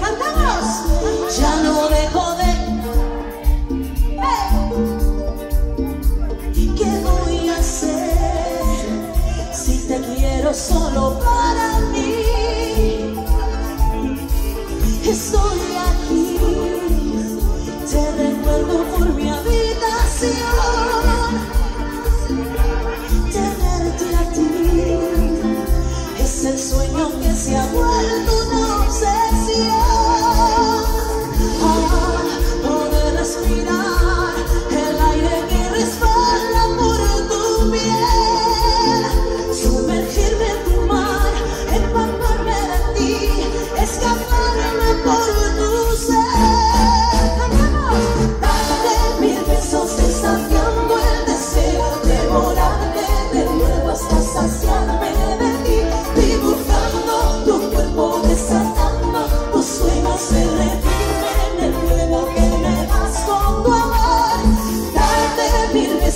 ¡Cantamos! Ya no dejo de... ¿Qué voy a hacer si te quiero solo para mí? Estoy aquí, te recuerdo por mi habitación. Tenerte a ti es el sueño que se aguanta.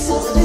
so